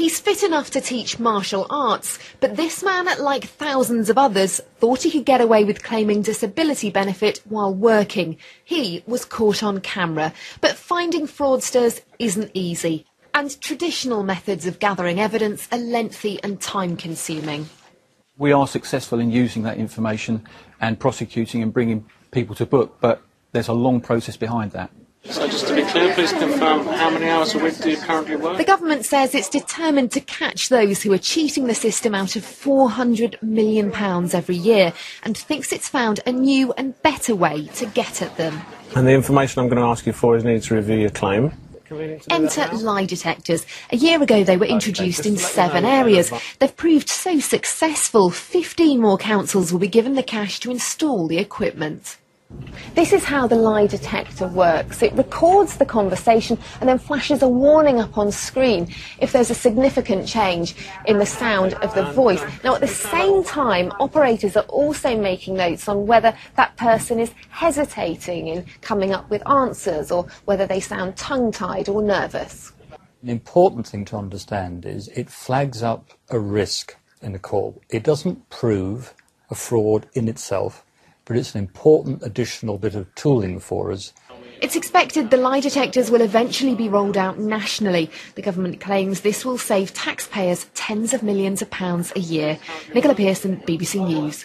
He's fit enough to teach martial arts, but this man, like thousands of others, thought he could get away with claiming disability benefit while working. He was caught on camera, but finding fraudsters isn't easy. And traditional methods of gathering evidence are lengthy and time consuming. We are successful in using that information and prosecuting and bringing people to book, but there's a long process behind that. So just to be clear, please confirm how many hours a week do you currently work? The government says it's determined to catch those who are cheating the system out of £400 million every year and thinks it's found a new and better way to get at them. And the information I'm going to ask you for is needed to review your claim. Enter lie detectors. A year ago, they were introduced in seven areas. They've proved so successful, 15 more councils will be given the cash to install the equipment. This is how the lie detector works. It records the conversation and then flashes a warning up on screen if there's a significant change in the sound of the voice. Now, at the same time, operators are also making notes on whether that person is hesitating in coming up with answers or whether they sound tongue tied or nervous. An important thing to understand is it flags up a risk in a call. It doesn't prove a fraud in itself but it's an important additional bit of tooling for us. It's expected the lie detectors will eventually be rolled out nationally. The government claims this will save taxpayers tens of millions of pounds a year. Nicola Pearson, BBC News.